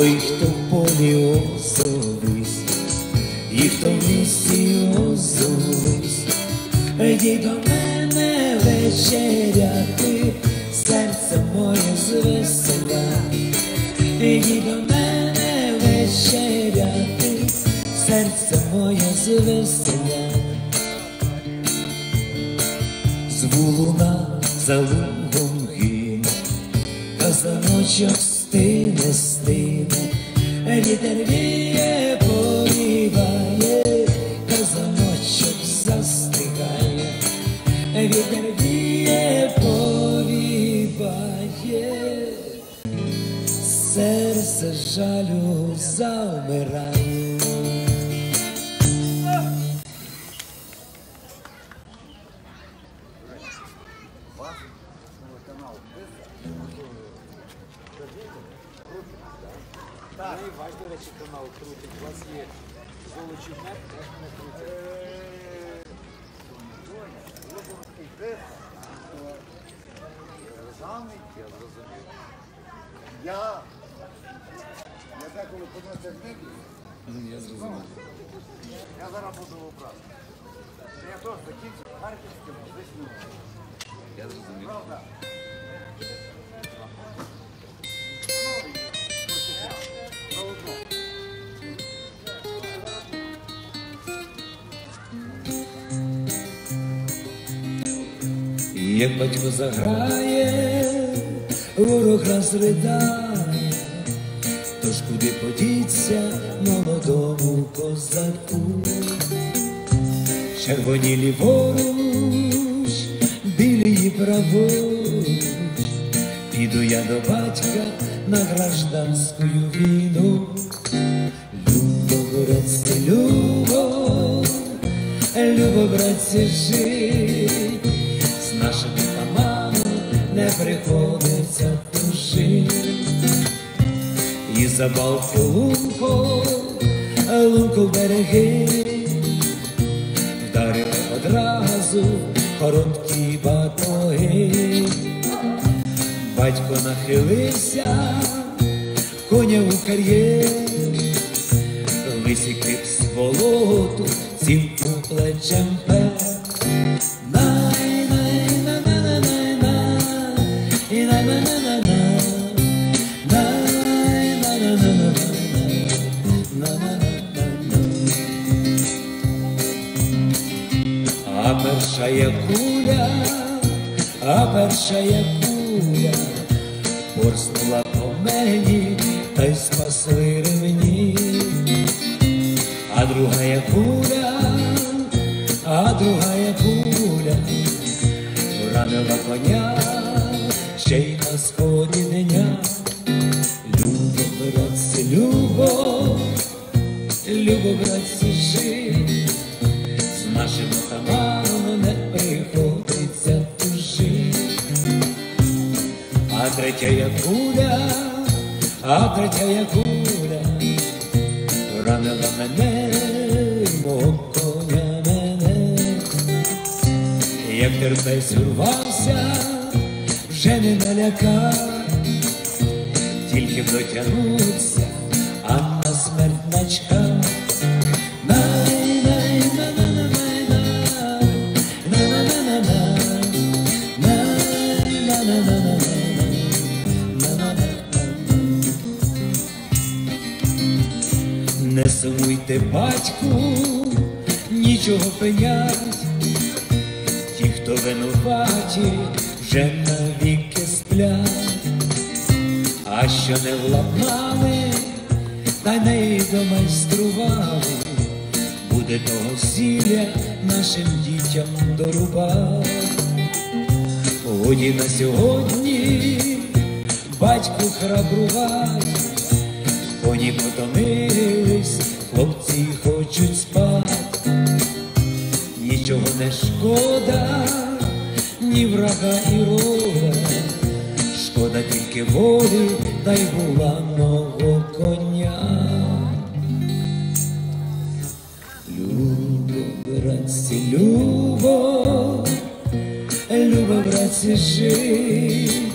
Ой, хто в полі озовись, і хто в лісі озовись, йди до мене вечеряти, серце моє звеселя, йди до мене вечеряти, серце моє звеселя. З вулуна за лугом гине, Казаночок Get that again. я зрозумів. Я, я деколи подивився книги. Я зрозумів. Я зараз буду обрати. Я теж закінчив Харківське музичне. Я зрозумів. Правда? Як батько заграє, Ворог розридає, тож куди подіться молодому козаку, червоні ліворуч, білі праворуч, піду я до батька на гражданську війну. Любо, братці, любо, любо, братці, жить, Балку лунко, лунку в береги, вдарили одразу короткі батоги. Батько нахилився, коня у кар'єр, висікив з болоту, цілку плечем пер. Першая куля, а перша першая куля порснула по мені, та й спасли ремені. А друга другая куля, а другая куля ранила коня, ще й на сході дня. Любо, братці, любо, любо, братці, жить, третья куля, а третья куля ранила мене, мого коня мене, як терпей зірвався, вже не налякав, тільки дотягнуться. Сумуйте, батьку, нічого пенять, ті, хто винуваті, вже навіки сплять, а що не владнали, та й неї домайстрували, буде того сілля нашим дітям дорубав. Годі на сьогодні батьку храбрувати, коні потомились, ні врага і рода, шкода тільки волі та й буланого коня. Любо, братці, любо, любо, братці, жить,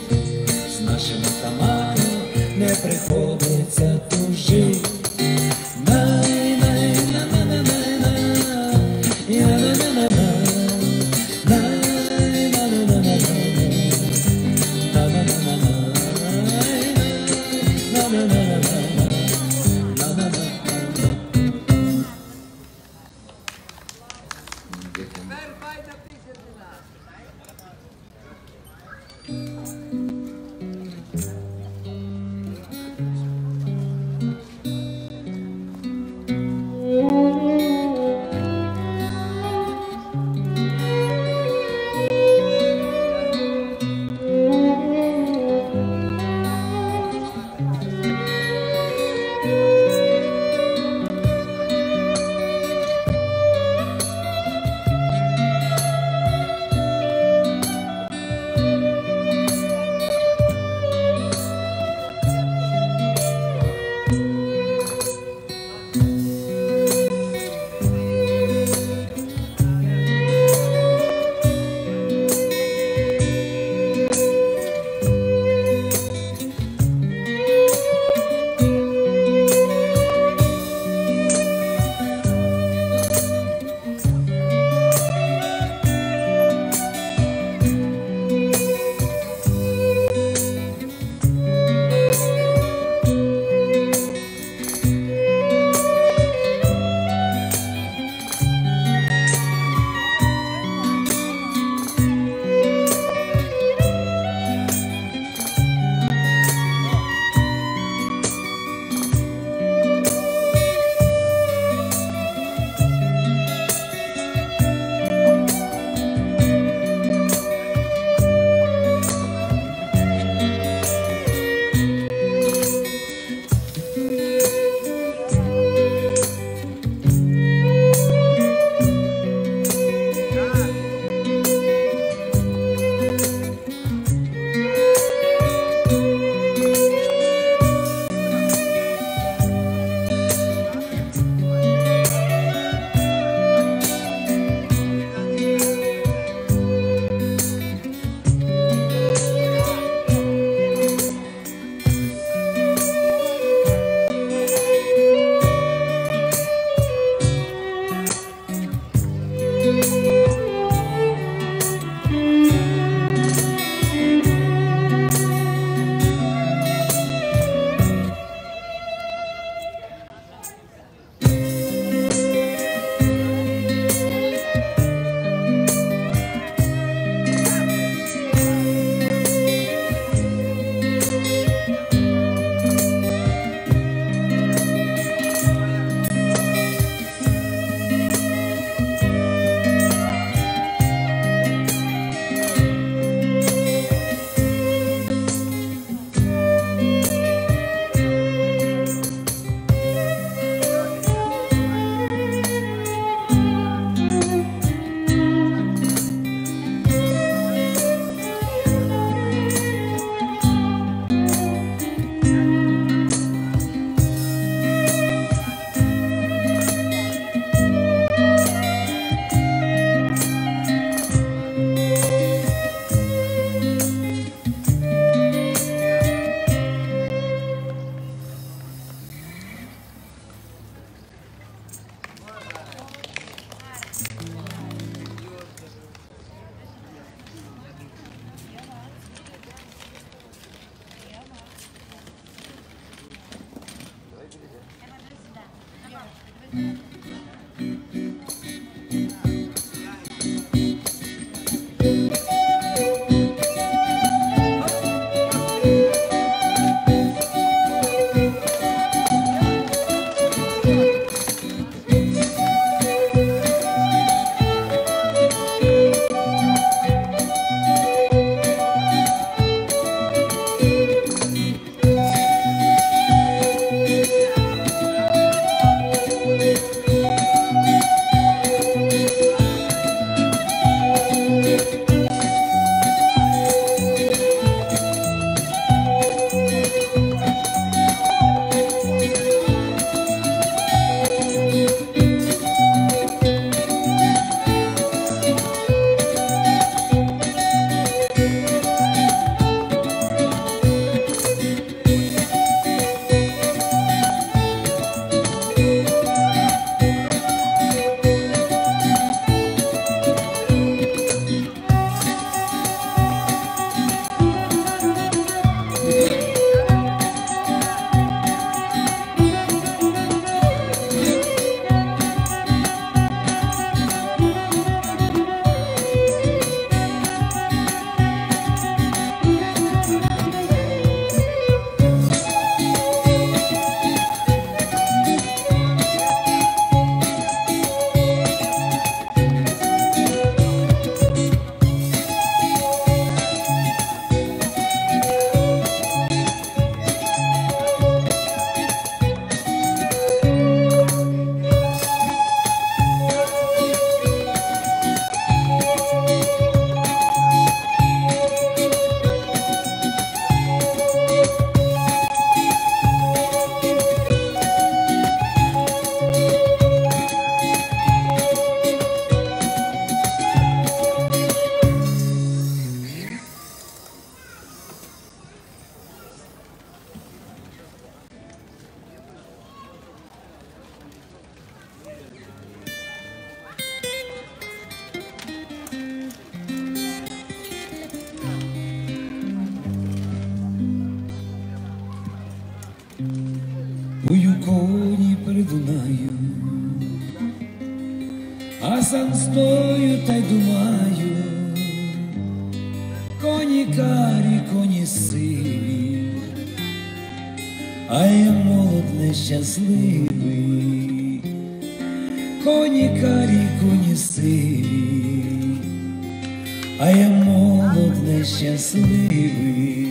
а я молод нещасливий.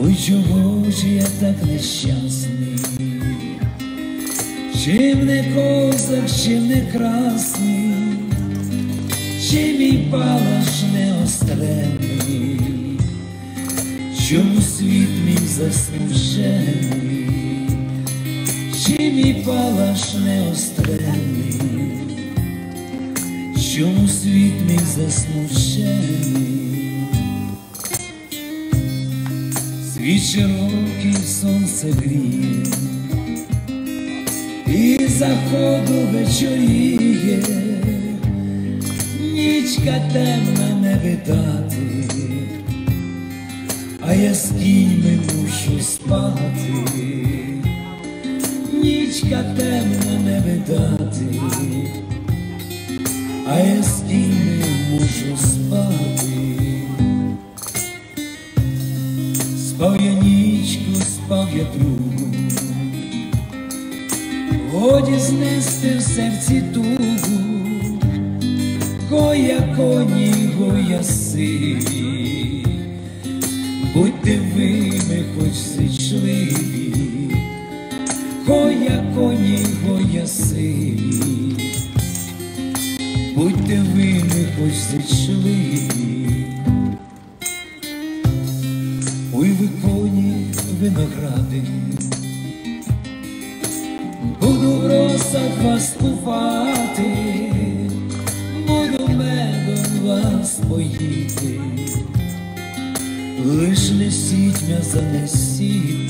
Ой, чого ж я так нещасний? Чим не козак, чим не красний, чи мій палаш не острений, чому світ мій засмучений, чи мій палаш не острений, чому світ мій засмучений. Світ широкий сонце гріє, і заходу вечоріє, нічка темна не видати, а я з кіньми мушу спати, нічка темна не видати, а я з кіньми мушу спати. Спав я нічку, спав я другу, годі знести в серці тугу, гоя коні, гоя сиві, будьте ви хоч сичливі, гоя коні, гоя сиві, будьте ви ми хоч сичливі. Ой, ви коні виногради, буду в росах вас купати, буду медом вас поїти, лиш несіть м'я занесіте,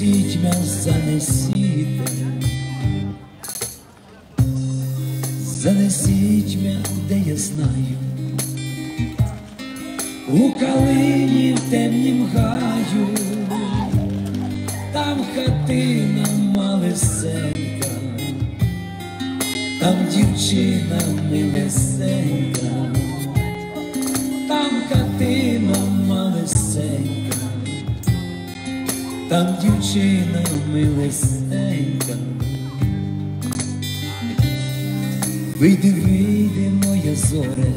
лиш несіть м'я занесіте. Занесіть мене, де я знаю, у калині в темнім гаю, там хатина малесенька, там дівчина милесенька, там дівчина милесенька. Вийди, вийди, моя зоре,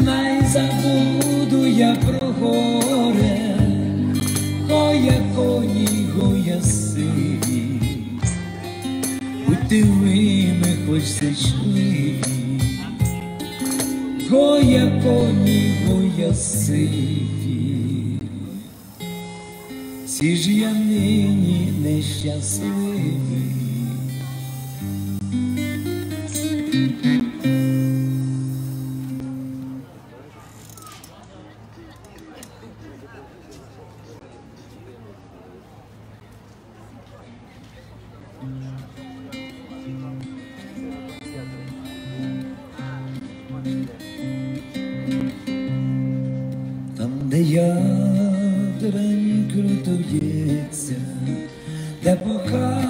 най забуду я про горе, гоя коні, гоя сиві, будьте ви ми хоч сичливі, гоя коні, гоя сиві, всі ж я нині нещасливі.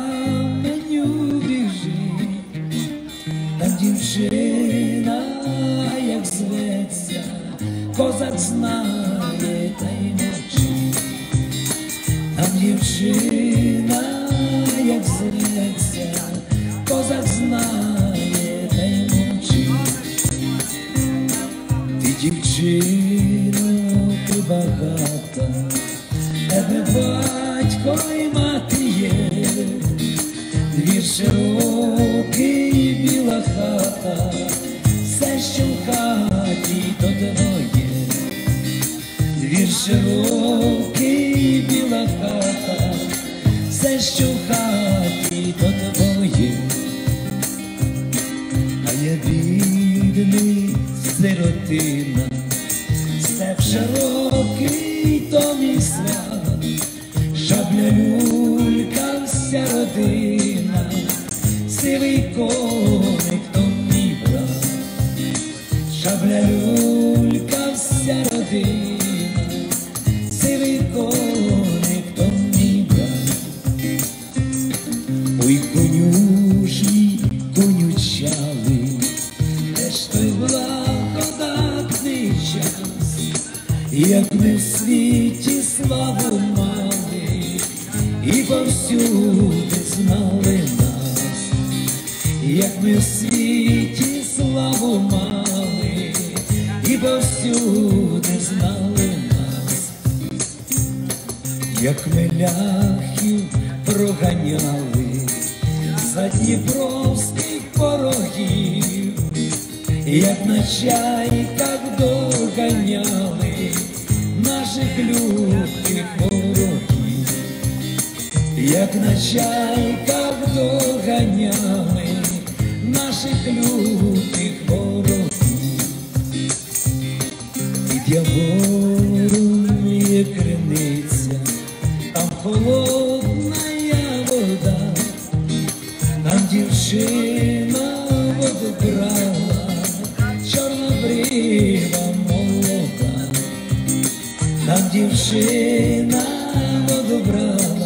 Каменю біжить, там дівчина, як зветься, козак знає та й мовчить, там дівчина, як зветься, козак знає та й мовчить. Ти дівчино, ти багата, тебе батько you. Там дівчина воду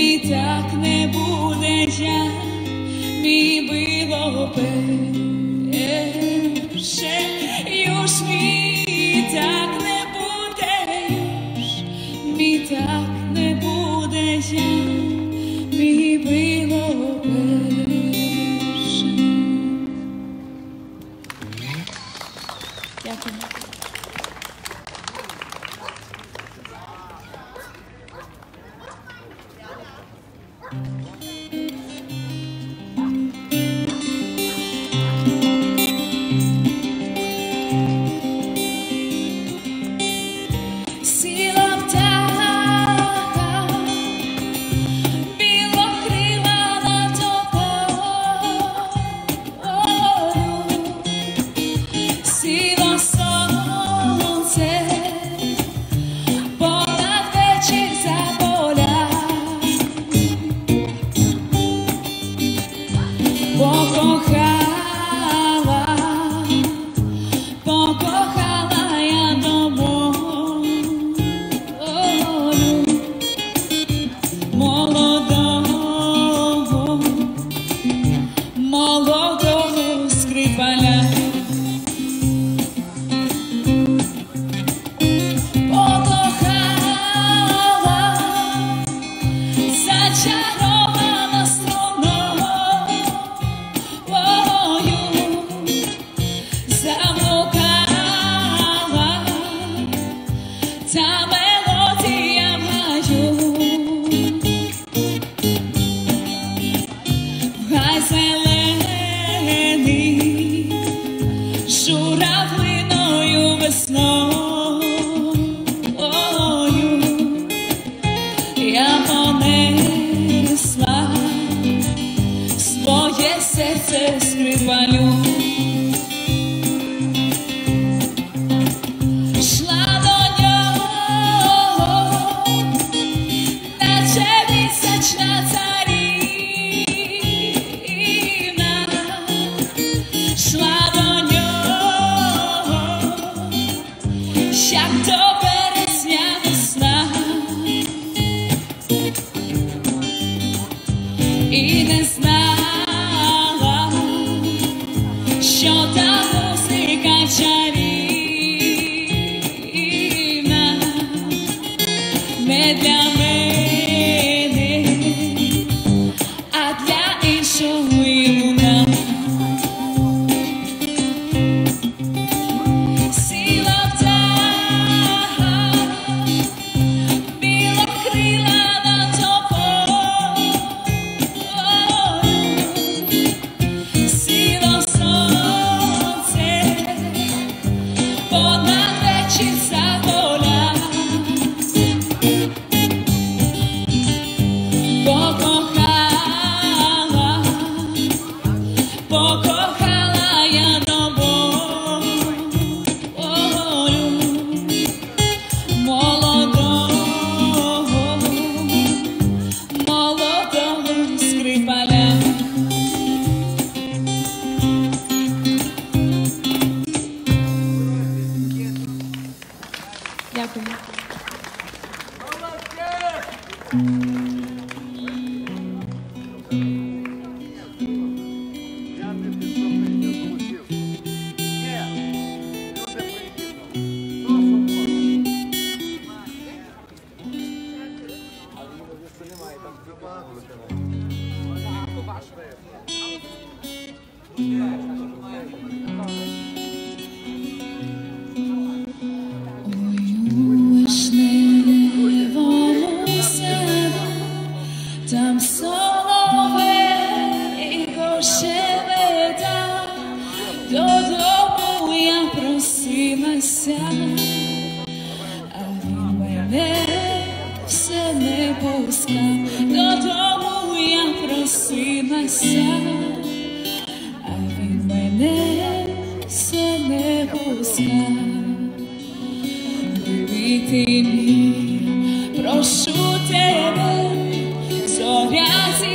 мій так не буде я, мій било перше, Юж мій так не будеш, Юж, мій так не буде я.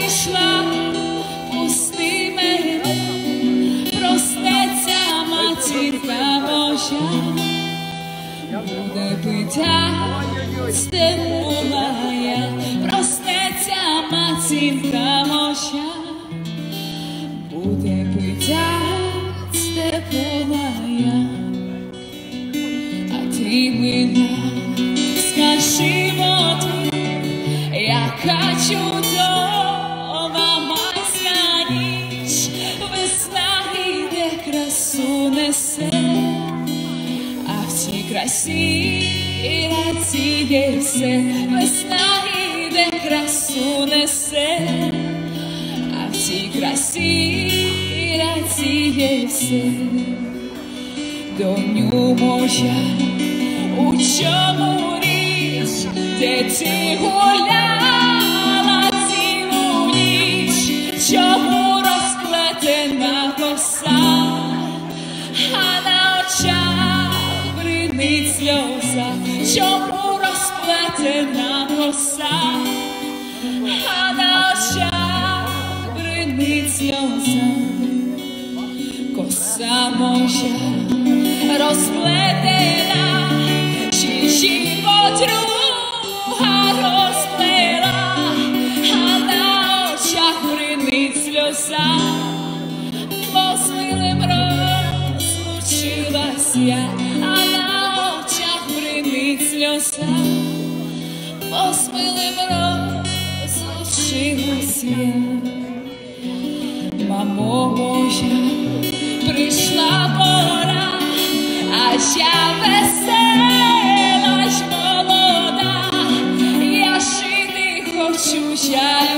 Зійшла, пусти мене, простеться матірка Божа, буде пита степу моя, простеться матінка Божа, буде пита степу моя. А ти мене скажи води, яка чудова цій красі радіє все, весна йде красу несе, а в цій красі радіє все доню моя, у чому річ, де ти гуляла цілу ніч, чому розплетена коса, Чому розплетена коса, а на очах бринить сльоза коса моя розплетена, чужі подруга розплела, а на очах бринить сльоза, бо з я, милим розлучилась я. Мамо Божа, прийшла пора, а я весела ж молода, я жити хочу, я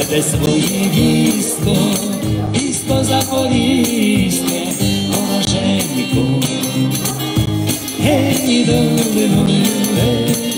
Wedle swoje blisko Blisko zapoliskie Ono rzemiku Hej, dobry, dobry,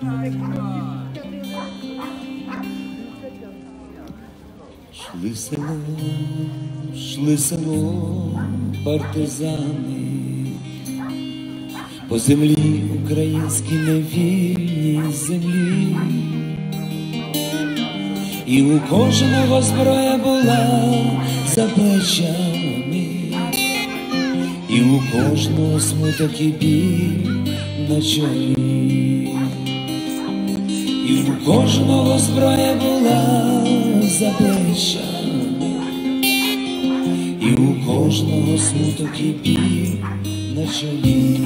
Шли село, шли село, партизани, по землі українській невільній землі, і у кожного зброя була за плечами, і у кожного смуток і біль на чолі. Кожного зброя була за плечами, і у кожного смуток і біль на чолі.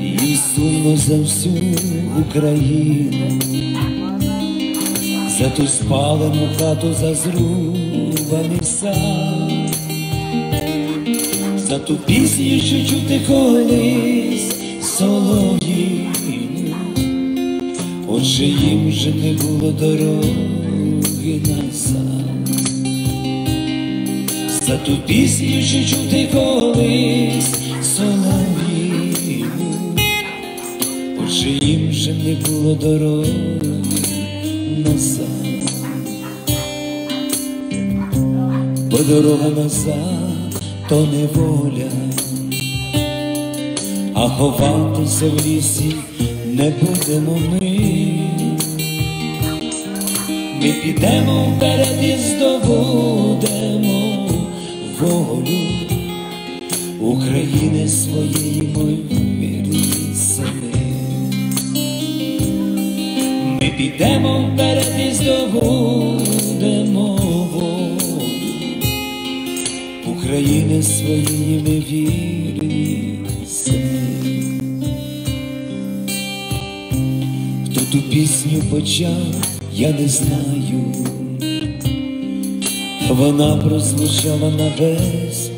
І сумно за всю Україну, за ту спалену хату, за зрубаний сад, за ту пісню, що чути колись вже не було дороги назад. За ту пісню, що чути колись солов'їну. Отже їм вже не було дороги назад. Бо дорога назад то неволя, а ховатися в лісі не будемо ми. Ми підемо вперед і здобудемо волю України своєї мирні сини. Ми підемо вперед і здобудемо волю України своєї ми вірні сини. Хто ту пісню почав, я не знаю. Вона прозвучала на весь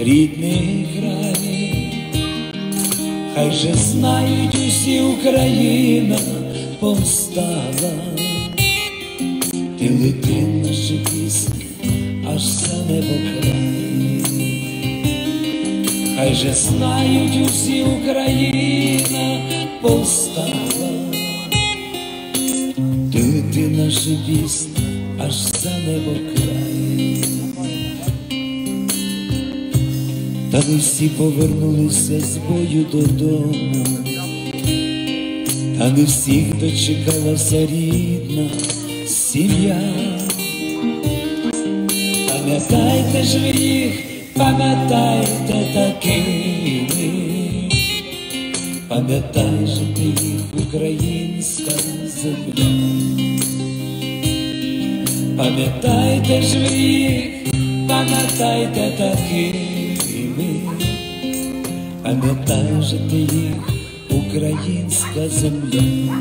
рідний край. Хай же знають усі Україна повстала. Ти лети наші пісні, аж за небо край. Хай же знають усі Україна повстала. Лети аж за небо край. Та не всі повернулися з бою додому, та не всіх дочекалася рідна сім'я. Пам'ятайте ж ви їх, пам'ятайте такими, пам'ятай же ти їх, українська земля. Пам'ятайте ж ви їх, пам'ятайте такими, пам'ятай же ти їх, українська земля.